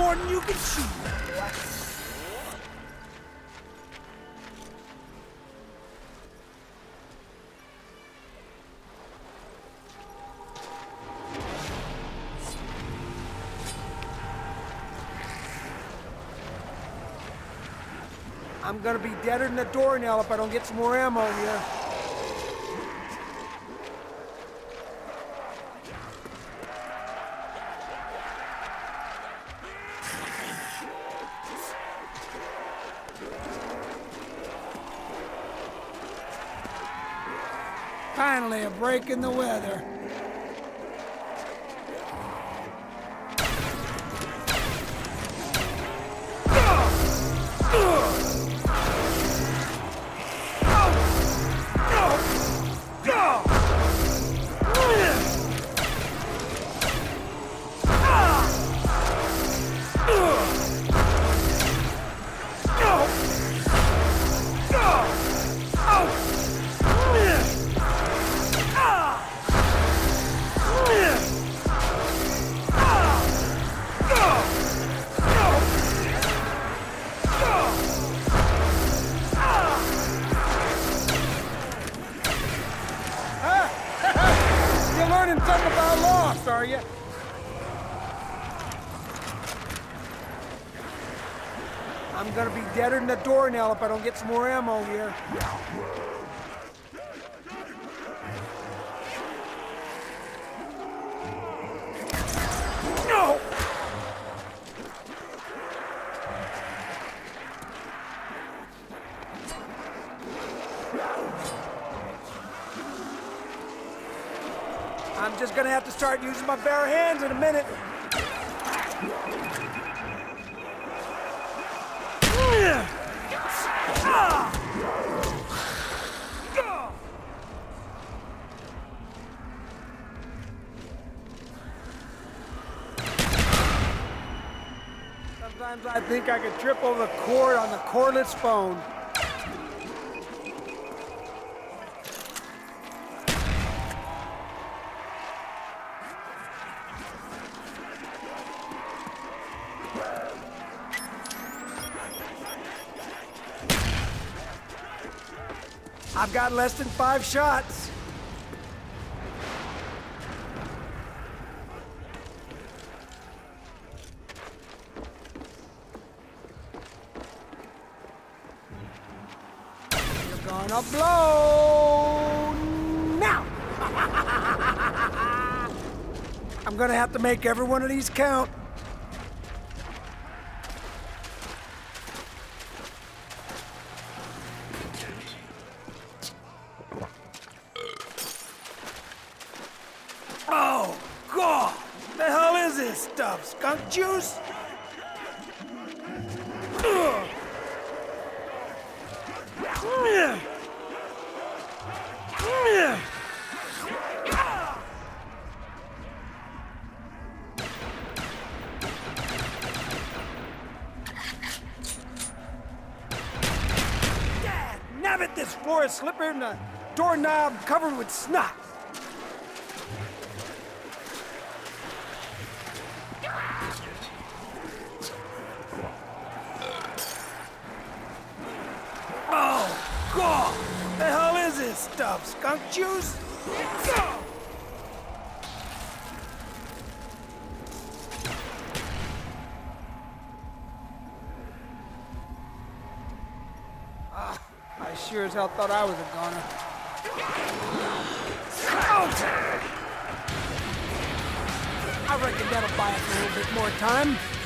More than you can. I'm gonna be deader than a doornail if I don't get some more ammo here. Finally, a break in the weather. Learning something about lost, are you? I'm gonna be deader than a doornail if I don't get some more ammo here. I'm just gonna have to start using my bare hands in a minute. Sometimes I think I could trip over the cord on the cordless phone. I've got less than five shots. You're gonna blow now. I'm gonna have to make every one of these count. Stuff? Skunk juice? Nabbit, this floor is slippery and the doorknob covered with snot. Skunk juice? Go! Ah, I sure as hell thought I was a goner. I reckon that'll buy us a little bit more time.